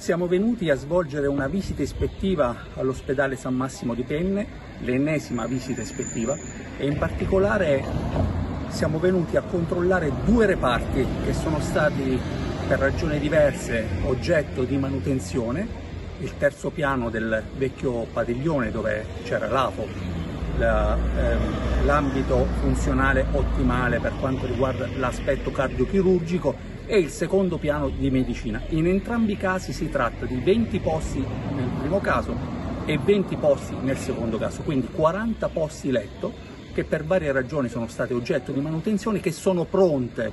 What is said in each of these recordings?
Siamo venuti a svolgere una visita ispettiva all'ospedale San Massimo di Penne, l'ennesima visita ispettiva, e in particolare siamo venuti a controllare due reparti che sono stati per ragioni diverse oggetto di manutenzione, il terzo piano del vecchio padiglione dove c'era l'AFO, ehm, l'ambito funzionale ottimale per quanto riguarda l'aspetto cardiochirurgico e il secondo piano di medicina. In entrambi i casi si tratta di 20 posti nel primo caso e 20 posti nel secondo caso, quindi 40 posti letto che per varie ragioni sono state oggetto di manutenzione, che sono pronte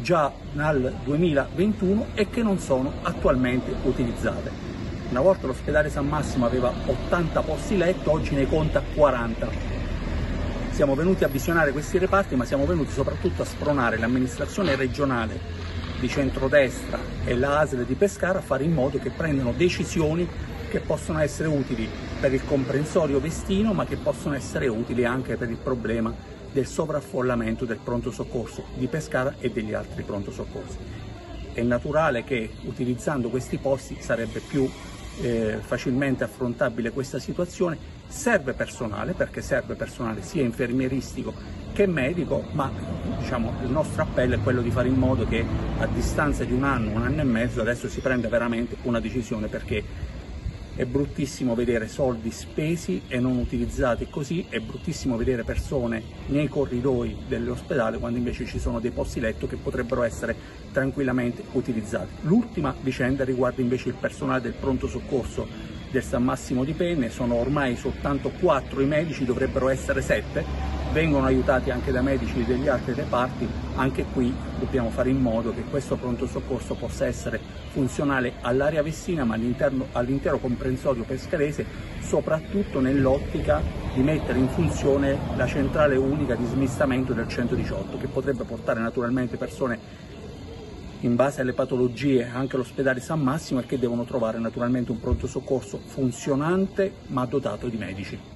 già nel 2021 e che non sono attualmente utilizzate. Una volta l'ospedale San Massimo aveva 80 posti letto, oggi ne conta 40. Siamo venuti a visionare questi reparti, ma siamo venuti soprattutto a spronare l'amministrazione regionale di centrodestra e la ASL di Pescara a fare in modo che prendano decisioni che possono essere utili per il comprensorio vestino ma che possono essere utili anche per il problema del sovraffollamento del pronto soccorso di Pescara e degli altri pronto soccorsi. È naturale che utilizzando questi posti sarebbe più eh, facilmente affrontabile questa situazione, serve personale perché serve personale sia infermieristico che medico, ma diciamo, il nostro appello è quello di fare in modo che a distanza di un anno, un anno e mezzo adesso si prenda veramente una decisione perché è bruttissimo vedere soldi spesi e non utilizzati così, è bruttissimo vedere persone nei corridoi dell'ospedale quando invece ci sono dei posti letto che potrebbero essere tranquillamente utilizzati. L'ultima vicenda riguarda invece il personale del pronto soccorso del San Massimo di Penne, sono ormai soltanto quattro i medici, dovrebbero essere sette, vengono aiutati anche da medici degli altri reparti, anche qui dobbiamo fare in modo che questo pronto soccorso possa essere funzionale all'area Vessina ma all'intero comprensorio pescarese, soprattutto nell'ottica di mettere in funzione la centrale unica di smistamento del 118 che potrebbe portare naturalmente persone in base alle patologie anche all'ospedale San Massimo e che devono trovare naturalmente un pronto soccorso funzionante ma dotato di medici.